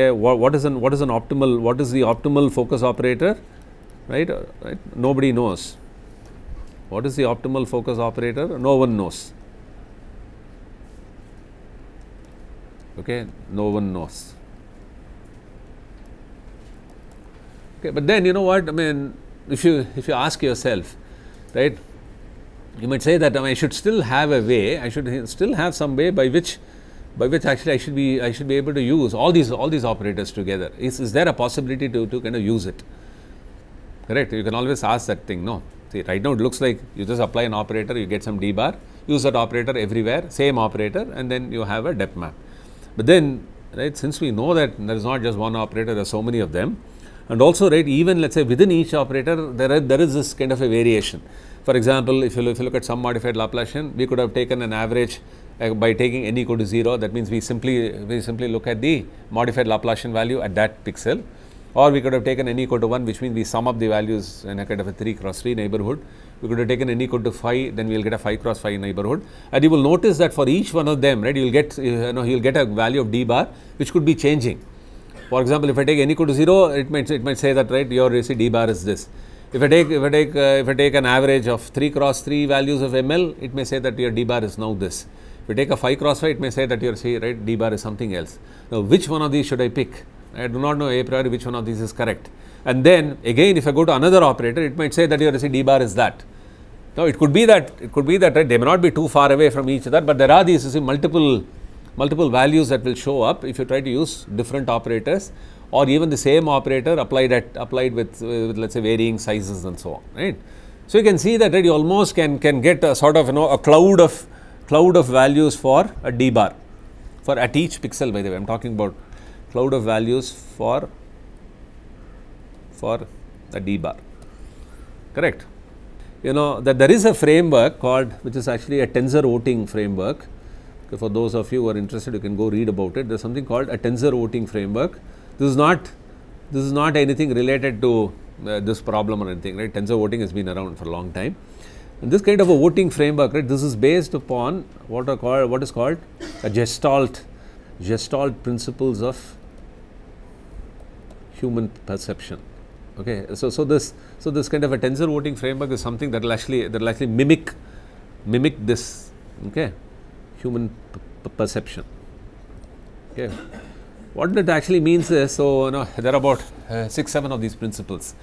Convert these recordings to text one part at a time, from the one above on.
Okay, what, what is an what is an optimal what is the optimal focus operator? Right, uh, right. Nobody knows. What is the optimal focus operator? No one knows. Okay, no one knows. Okay, but then you know what I mean. If you if you ask yourself, right, you might say that I, mean, I should still have a way. I should still have some way by which by which actually I should be I should be able to use all these all these operators together. Is, is there a possibility to, to kind of use it? Correct. You can always ask that thing. No. See, right now it looks like you just apply an operator, you get some d bar, use that operator everywhere, same operator, and then you have a depth map. But then, right, since we know that there is not just one operator, there are so many of them, and also, right, even let's say within each operator, there are, there is this kind of a variation. For example, if you, if you look at some modified Laplacian, we could have taken an average uh, by taking n equal to 0. That means we simply we simply look at the modified Laplacian value at that pixel or we could have taken n equal to 1 which means we sum up the values in a kind of a 3 cross 3 neighborhood. We could have taken n equal to 5 then we will get a 5 cross 5 neighborhood and you will notice that for each one of them right you will get you know you will get a value of d bar which could be changing. For example, if I take n equal to 0 it might it might say that right your you see d bar is this. If I take if I take uh, if I take an average of 3 cross 3 values of ml it may say that your d bar is now this. You take a 5 cross 5 it may say that you are see right d bar is something else. Now which one of these should I pick? I do not know a priori which one of these is correct. And then again if I go to another operator it might say that you're your d bar is that. Now it could be that it could be that right, they may not be too far away from each other but there are these you see multiple multiple values that will show up if you try to use different operators or even the same operator applied at applied with, with let's say varying sizes and so on right. So you can see that right, you almost can can get a sort of you know a cloud of cloud of values for a d bar. For at each pixel by the way I am talking about cloud of values for for a d bar. Correct? You know that there is a framework called which is actually a tensor voting framework. Okay, for those of you who are interested you can go read about it. There is something called a tensor voting framework. This is not this is not anything related to uh, this problem or anything right? Tensor voting has been around for a long time and this kind of a voting framework right this is based upon what are called what is called a gestalt gestalt principles of human perception. Okay so so this so this kind of a tensor voting framework is something that will actually that will actually mimic mimic this okay human perception. Okay what that actually means is so you know there are about uh, 6 7 of these principles.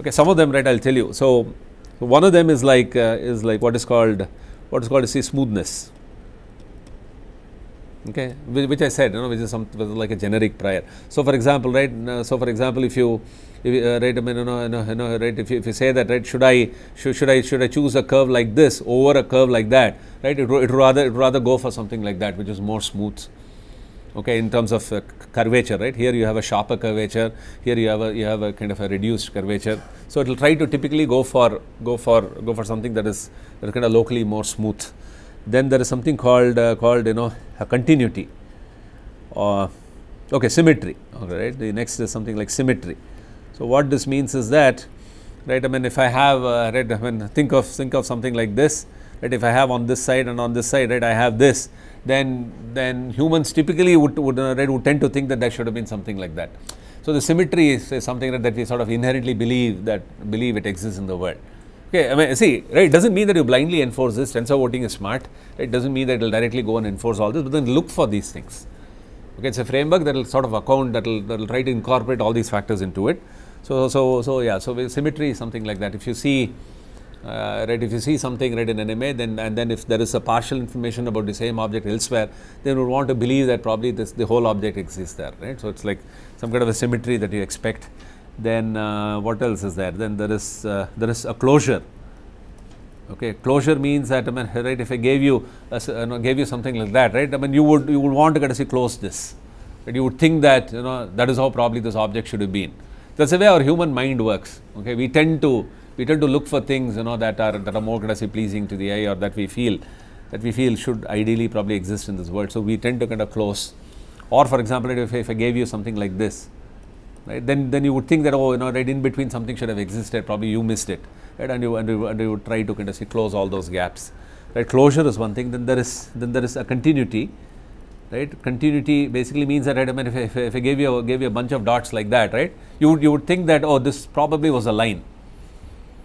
Okay some of them right i'll tell you. So, so one of them is like uh, is like what is called what is called see smoothness. Okay? Which, I said you know which is some like a generic prior. So for example right uh, so for example if you if uh, right I mean you know, you know, you know right if you, if you say that right should I should, should I should I choose a curve like this over a curve like that right it, it rather it rather go for something like that which is more smooth okay in terms of uh, curvature right? Here you have a sharper curvature. Here you have a you have a kind of a reduced curvature. So it will try to typically go for go for go for something that is that is kind of locally more smooth. Then there is something called uh, called you know a continuity or okay symmetry. Okay, right the next is something like symmetry. So what this means is that right i mean if i have uh, right i mean think of think of something like this right if i have on this side and on this side right i have this then then humans typically would would, uh, right, would tend to think that there should have been something like that so the symmetry is, is something that, that we sort of inherently believe that believe it exists in the world Okay, I mean, see, right, it doesn't mean that you blindly enforce this. Tensor voting is smart. It doesn't mean that it will directly go and enforce all this, but then look for these things. Okay, it's a framework that will sort of account, that will, that will try to incorporate all these factors into it. So, so, so yeah, so symmetry is something like that. If you see, uh, right, if you see something right in an image, then and then if there is a partial information about the same object elsewhere, then you want to believe that probably this the whole object exists there, right? So it's like some kind of a symmetry that you expect. Then uh, what else is there? Then there is uh, there is a closure. Okay closure means that I mean right if I gave you a, gave you something like that right I mean you would you would want to get to see close this. Right you would think that you know that is how probably this object should have been. That's the way our human mind works okay? We tend to we tend to look for things you know that are that are more kind of say pleasing to the eye or that we feel that we feel should ideally probably exist in this world so we tend to kind of close or for example if, if I gave you something like this right then then you would think that oh you know right in between something should have existed probably you missed it right and you and you, and you would try to kind of say close all those gaps right closure is one thing then there is then there is a continuity right? Continuity basically means that right, I mean, if, if, if I gave you a, gave you a bunch of dots like that, right? You would you would think that oh, this probably was a line.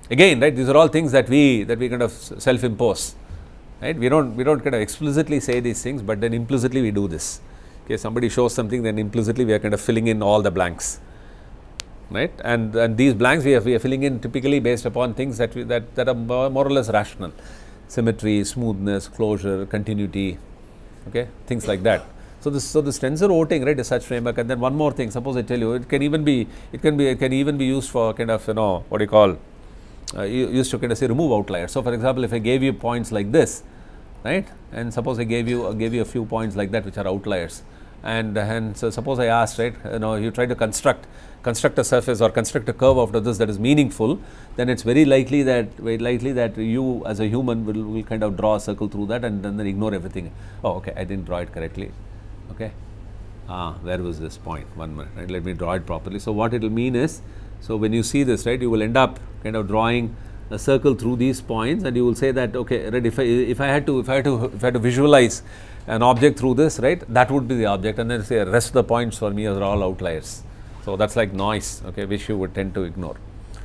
Again, right? These are all things that we that we kind of self-impose, right? We don't we don't kind of explicitly say these things, but then implicitly we do this. Okay, somebody shows something, then implicitly we are kind of filling in all the blanks, right? And and these blanks we are, we are filling in typically based upon things that we, that that are more, or less rational, symmetry, smoothness, closure, continuity, okay, things like that. So this so this tensor voting right is such framework and then one more thing suppose I tell you it can even be it can be it can even be used for kind of you know what do you call uh, used to kind of say remove outliers. So for example if I gave you points like this right? And suppose I gave you uh, gave you a few points like that which are outliers. And and so suppose I asked right you know you try to construct construct a surface or construct a curve of this that is meaningful then it's very likely that very likely that you as a human will, will kind of draw a circle through that and then, then ignore everything. Oh okay I didn't draw it correctly. Okay. Ah where was this point? point? One minute right? Let me draw it properly. So what it will mean is so when you see this right you will end up kind of drawing a circle through these points and you will say that okay right if I if I had to if I had to if I had to visualize an object through this right that would be the object and then say rest of the points for me are all outliers so that's like noise okay which you would tend to ignore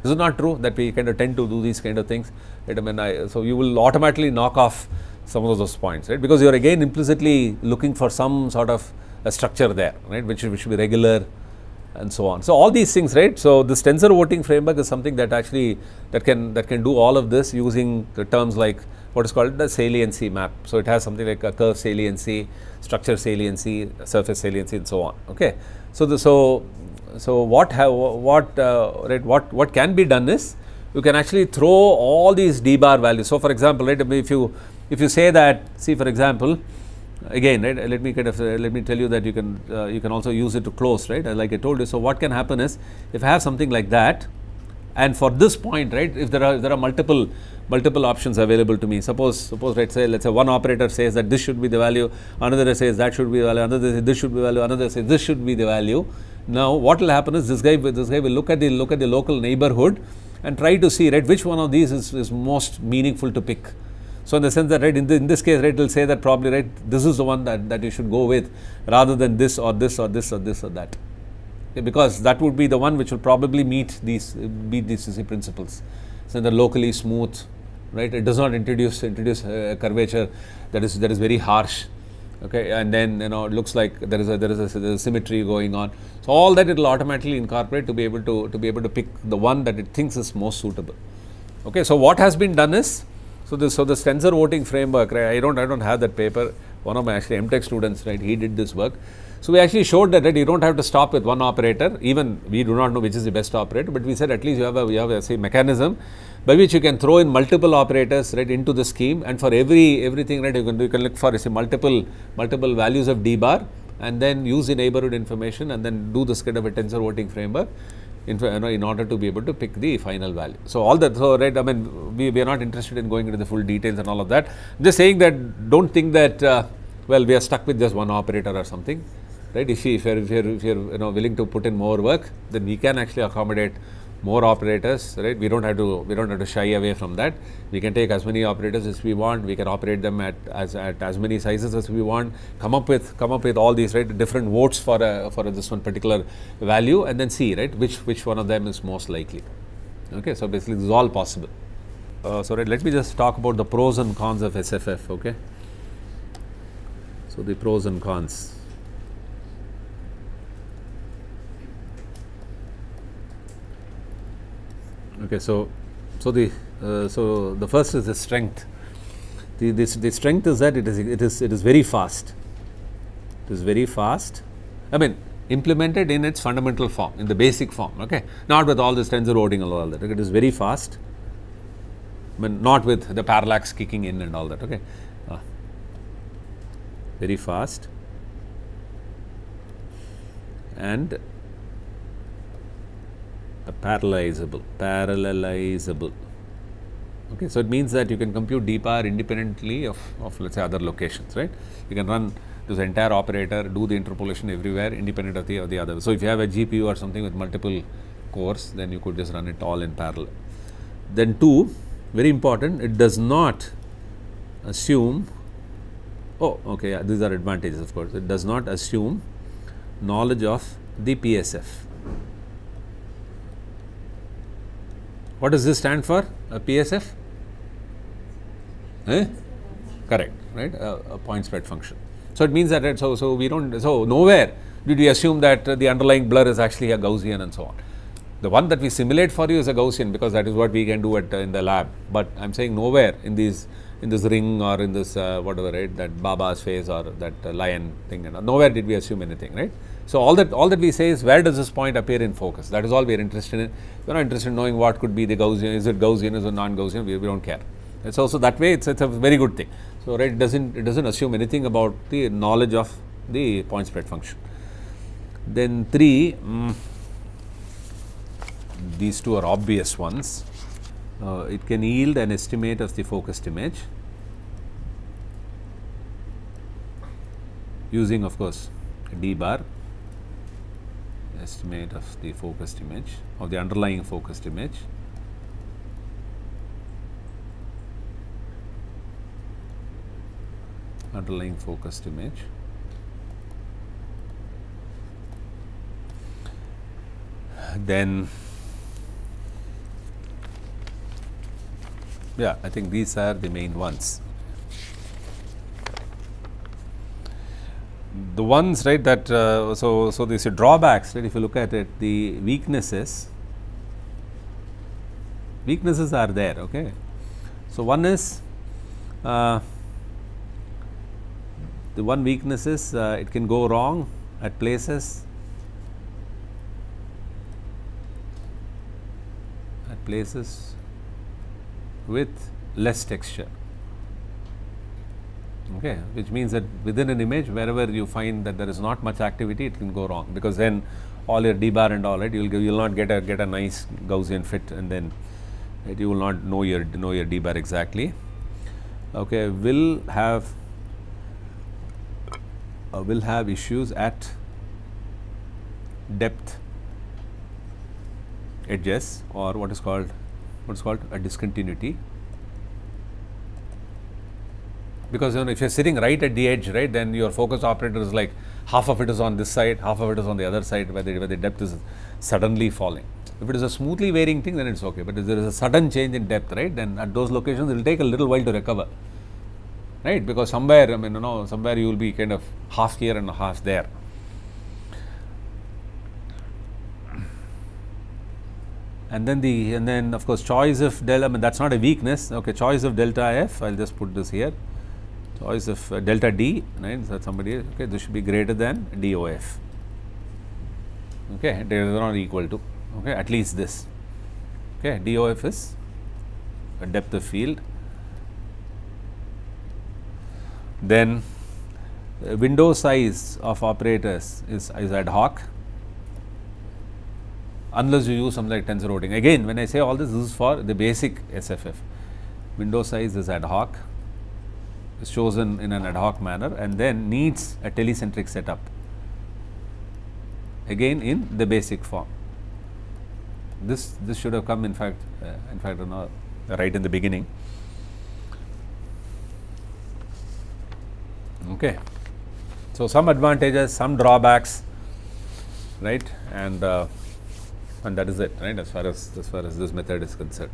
this is not true that we kind of tend to do these kind of things right I mean I, so you will automatically knock off some of those points, right? Because you are again implicitly looking for some sort of a structure there, right? Which, which should be regular and so on. So all these things, right? So this tensor voting framework is something that actually that can that can do all of this using the terms like what is called the saliency map. So it has something like a curve saliency, structure saliency, surface saliency, and so on. Okay. So the so so what have what uh, right what what can be done is you can actually throw all these d bar values. So for example, right, if you if you say that, see for example, again, right, let me kind of uh, let me tell you that you can uh, you can also use it to close, right? Like I told you. So what can happen is if I have something like that, and for this point, right, if there are if there are multiple multiple options available to me. Suppose suppose let's say let's say one operator says that this should be the value, another says that should be the value, another says this should be the value, another says this should be the value. Now what will happen is this guy this guy will look at the look at the local neighborhood and try to see right which one of these is, is most meaningful to pick so, in the sense that right in, the, in this case right it will say that probably right this is the one that, that you should go with rather than this or this or this or this or that. Okay, because that would be the one which will probably meet these meet these CC principles. So, the locally smooth right it does not introduce introduce curvature that is that is very harsh okay? And then you know it looks like there is a there is a, there is a symmetry going on. So all that it will automatically incorporate to be able to to be able to pick the one that it thinks is most suitable. Okay so what has been done is so this so the tensor voting framework, right? I don't I don't have that paper. One of my actually MTech students, right? He did this work. So we actually showed that right, you don't have to stop with one operator. Even we do not know which is the best operator, but we said at least you have a you have a say mechanism by which you can throw in multiple operators right into the scheme, and for every everything right you can you can look for say multiple multiple values of d bar, and then use the neighborhood information, and then do this kind of a tensor voting framework in, you in order to be able to pick the final value. So, all that, so right, I mean, we, we are not interested in going into the full details and all of that. Just saying that don't think that, uh, well, we are stuck with just one operator or something, right? If, you, if, you're, if, you're, if you're, you know, willing to put in more work, then we can actually accommodate more operators, right? We don't have to we don't have to shy away from that. We can take as many operators as we want. We can operate them at as at as many sizes as we want. Come up with come up with all these right different votes for a, for a, this one particular value, and then see right which which one of them is most likely. Okay, so basically this is all possible. Uh, so right, let me just talk about the pros and cons of SFF. Okay. So the pros and cons. Okay, so so the uh, so the first is the strength. The this the strength is that it is it is it is very fast. It is very fast. I mean implemented in its fundamental form, in the basic form. Okay, not with all this tensor voting and all that. Okay? It is very fast. I mean, not with the parallax kicking in and all that. Okay, uh, very fast and parallelizable, parallelizable. Okay, so it means that you can compute d bar independently of, of let's say other locations, right? You can run this entire operator, do the interpolation everywhere independent of the, of the other. So if you have a GPU or something with multiple cores, then you could just run it all in parallel. Then two, very important, it does not assume oh okay these are advantages of course it does not assume knowledge of the PSF. What does this stand for a PSF? Eh? Correct, right? a point spread function. So, it means that so, so we do not so nowhere did we assume that the underlying blur is actually a Gaussian and so on. The one that we simulate for you is a Gaussian because that is what we can do at uh, in the lab, but I am saying nowhere in these in this ring or in this uh, whatever right that Baba's face or that uh, lion thing and nowhere did we assume anything right. So, all that all that we say is where does this point appear in focus that is all we are interested in we are not interested in knowing what could be the Gaussian is it Gaussian is it non Gaussian we, we do not care. It's also that way it's, it's a very good thing. So, right it does not it does not assume anything about the knowledge of the point spread function. Then 3 mm, these two are obvious ones uh, it can yield an estimate of the focused image using of course d bar estimate of the focused image of the underlying focused image underlying focused image then yeah I think these are the main ones. The ones right that uh, so so these drawbacks right if you look at it the weaknesses weaknesses are there okay. So, one is uh, the one weakness is uh, it can go wrong at places at places with less texture okay which means that within an image wherever you find that there is not much activity it can go wrong. Because then all your d bar and all right you will you will not get a get a nice gaussian fit and then you will not know your know your d bar exactly. Okay will have uh, will have issues at depth edges or what is called what is called a discontinuity because you know if you are sitting right at the edge right then your focus operator is like half of it is on this side half of it is on the other side where the, where the depth is suddenly falling. If it is a smoothly varying thing then it is okay, but if there is a sudden change in depth right then at those locations it will take a little while to recover. Right? Because somewhere I mean you know somewhere you will be kind of half here and half there. and then the and then of course choice of delta I mean that is not a weakness. Okay choice of delta f I will just put this here choice of uh, delta d right? So somebody okay this should be greater than DOF okay they are not equal to okay at least this. Okay DOF is a depth of field. Then uh, window size of operators is, is ad hoc. Unless you use something like tensor voting. Again when I say all this, this is for the basic SFF. Window size is ad hoc, is chosen in an ad hoc manner and then needs a telecentric setup again in the basic form. This, this should have come in fact, uh, in fact no, right in the beginning. Okay. So, some advantages, some drawbacks, right, and uh, and that is it right as far as as far as this method is concerned